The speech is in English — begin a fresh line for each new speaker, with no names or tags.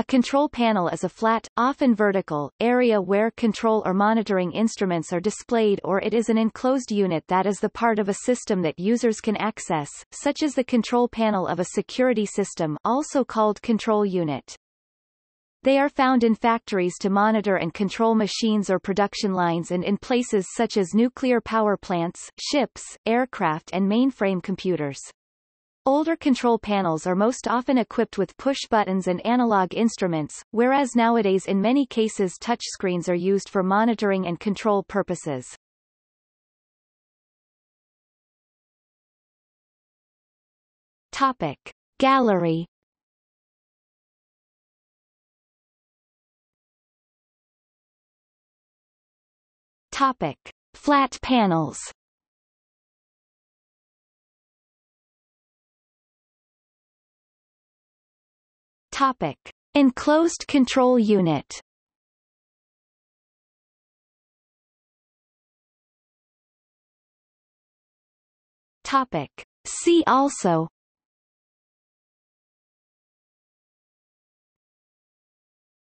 A control panel is a flat, often vertical, area where control or monitoring instruments are displayed or it is an enclosed unit that is the part of a system that users can access, such as the control panel of a security system also called control unit. They are found in factories to monitor and control machines or production lines and in places such as nuclear power plants, ships, aircraft and mainframe computers. Older control panels are most often equipped with push buttons and analog instruments, whereas nowadays in many cases touchscreens are used for monitoring and control purposes. Topic. Gallery Topic. Flat panels Topic. Enclosed control unit Topic. See also